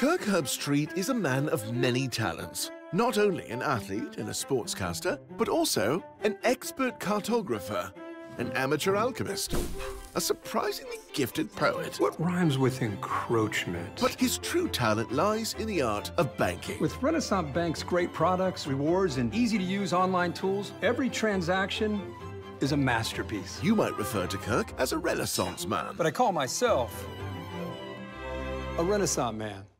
Kirk Herbstreit is a man of many talents. Not only an athlete and a sportscaster, but also an expert cartographer, an amateur alchemist, a surprisingly gifted poet. What rhymes with encroachment? But his true talent lies in the art of banking. With Renaissance Bank's great products, rewards, and easy-to-use online tools, every transaction is a masterpiece. You might refer to Kirk as a Renaissance man. But I call myself a Renaissance man.